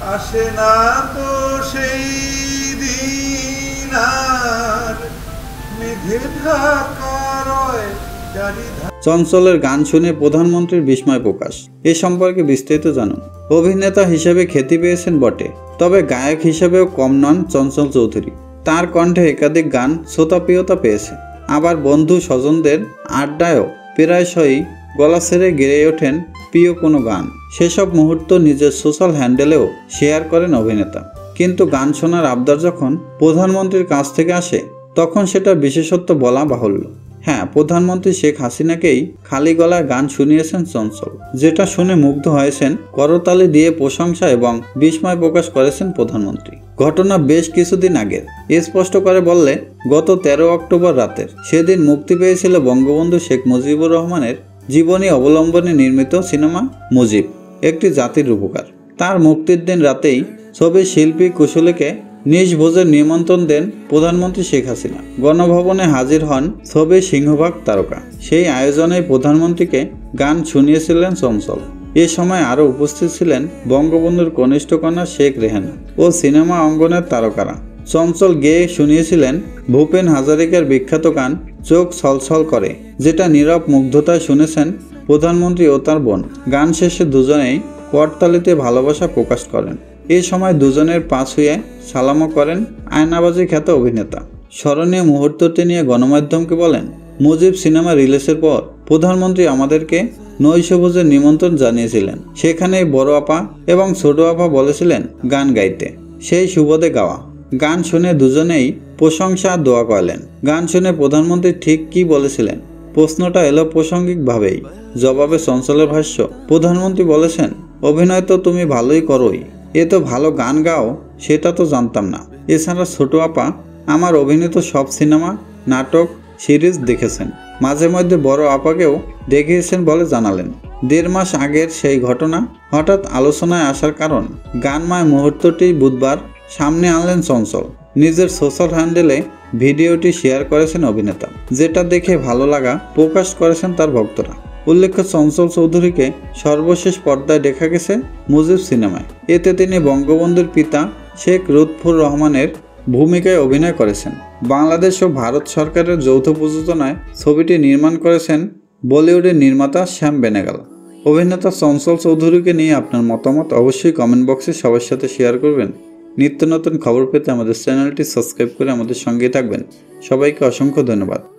আসে না তো সেই দিন চঞ্চলের গান শুনে প্রধানমন্ত্রীর বিস্ময় প্রকাশ। এ সম্পর্কে বিস্তারিত জানুন। অভিনেতা হিসেবে খ্যাতি পেয়েছেন বটে, তবে গায়ক হিসেবেও কম নন চঞ্চল চৌধুরী। তার কণ্ঠে একাধিক গান শ্রোতাপ্রিয়তা পেয়েছে। আবার বন্ধু স্বজনদের আড্ডায়ও প্রায়শই গলা ছেড়ে গেড়ে ওঠেন প্রিয় কোনো গান, সেসব মুহূর্ত নিজের সোশ্যাল হ্যান্ডেলেও শেয়ার করেন অভিনেতা। কিন্তু গান শোনার আবদার যখন প্রধানমন্ত্রীর কাছ থেকে আসে, তখন সেটা বিশেষত্ব বলা বাহুল্য। হ্যাঁ প্রধানমন্ত্রী শেখ হাসিনাকেই খালি গলায় গান শুনিয়েছেন চঞ্চল, যেটা শুনে মুগ্ধ হয়েছেন করতালি দিয়ে প্রশংসা এবং বিস্ময় প্রকাশ করেছেন প্রধানমন্ত্রী। ঘটনা বেশ কিছুদিন আগের। স্পষ্ট করে বললে, গত তেরো অক্টোবর রাতের, সেদিন মুক্তি পেয়েছিল বঙ্গবন্ধু শেখ মুজিবুর রহমানের জীবনী অবলম্বনে নির্মিত সিনেমা মুজিব, একটি জাতির উপকার তার মুক্তির দিন রাতেই ছবির শিল্পী কুশলীকে নিজ ভোজের নিমন্ত্রণ দেন প্রধানমন্ত্রী শেখ হাসিনা। গণভবনে হাজির হন ছবির সিংহভাগ তারকা। সেই আয়োজনে প্রধানমন্ত্রীকে গান শুনিয়েছিলেন চঞ্চল। এ সময় আরও উপস্থিত ছিলেন বঙ্গবন্ধুর কনিষ্ঠ কন্যা শেখ রেহানা ও সিনেমা অঙ্গনের তারকারা। চঞ্চল গেয়ে শুনিয়েছিলেন, ভূপেন হাজারিকার বিখ্যাত গান চোখ ছলছল করে, যেটা নীরব মুগ্ধতায় শুনেছেন প্রধানমন্ত্রী ও তার বোন। গান শেষে দুজনেই করতালিতে ভালোবাসা প্রকাশ করেন। এ সময় দুজনের পাশ হয়ে সালামও করেন আয়নাবাজি খ্যাত অভিনেতা। স্মরণীয় মুহূর্তটি নিয়ে গণমাধ্যমকে বলেন, মুজিব সিনেমা রিলিজের পর প্রধানমন্ত্রী আমাদেরকে নৈশভোজের নিমন্ত্রণ জানিয়েছিলেন। সেখানে বড় আপা এবং ছোট আপা বলেছিলেন গান গাইতে। সেই সুবোধে গাওয়া। গান শুনে দুজনেই প্রশংসা দোয়া করলেন। গান শুনে প্রধানমন্ত্রী ঠিক কি বলেছিলেন? প্রশ্নটা এলো প্রাসঙ্গিকভাবেই। জবাবে চঞ্চলের ভাষ্য, প্রধানমন্ত্রী বলেছেন, অভিনয় তো তুমি ভালোই করোই। এ তো ভালো গান গাও, সেটা তো জানতাম না। এছাড়া ছোট আপা আমার অভিনীত সব সিনেমা, নাটক, সিরিজ দেখেছেন। মাঝে মধ্যে বড় আপাকেও দেখিয়েছেন বলে জানালেন। দেড় মাস আগের সেই ঘটনা হঠাৎ আলোচনায় আসার কারণ, গানময় মুহূর্তটি বুধবার সামনে আনলেন চঞ্চল। নিজের সোশ্যাল হ্যান্ডেলে ভিডিওটি শেয়ার করেছেন অভিনেতা, যেটা দেখে ভালো লাগা প্রকাশ করেছেন তার ভক্তরা। উল্লেখ্য, চঞ্চল চৌধুরীকে সর্বশেষ পর্দায় দেখা গেছে মুজিব সিনেমায়। এতে তিনি বঙ্গবন্ধুর পিতা শেখ লুৎফুর রহমানের ভূমিকায় অভিনয় করেছেন। বাংলাদেশ ও ভারত সরকারের যৌথ প্রযোজনায় ছবিটি নির্মাণ করেছেন বলিউডের নির্মাতা শ্যাম বেনেগাল। অভিনেতা চঞ্চল চৌধুরীকে নিয়ে আপনার মতামত অবশ্যই কমেন্ট বক্সে সবার সাথে শেয়ার করবেন। নিত্য নতুন খবর পেতে আমাদের চ্যানেলটি সাবস্ক্রাইব করে আমাদের সঙ্গে থাকবেন। সবাইকে অসংখ্য ধন্যবাদ।